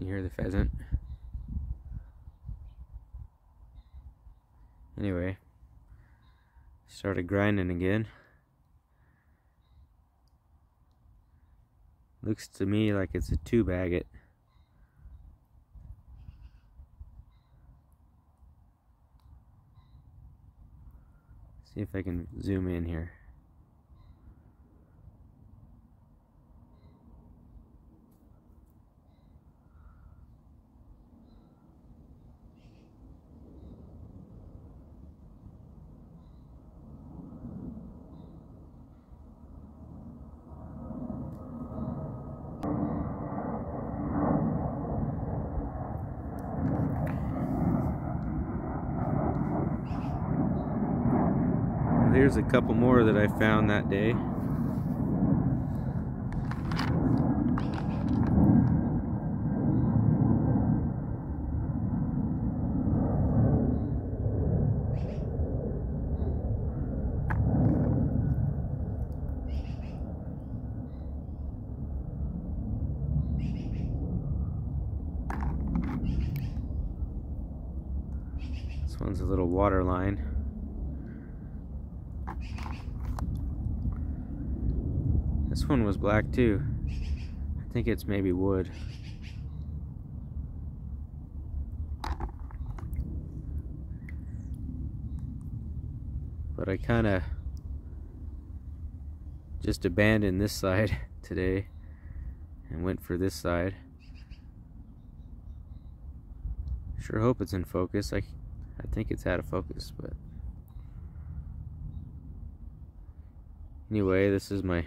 You hear the pheasant? Anyway, started grinding again. Looks to me like it's a two agate. See if I can zoom in here. Here's a couple more that I found that day. This one's a little water line. This one was black too. I think it's maybe wood. But I kind of just abandoned this side today and went for this side. Sure hope it's in focus. I, I think it's out of focus, but anyway, this is my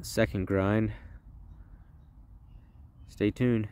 second grind. Stay tuned.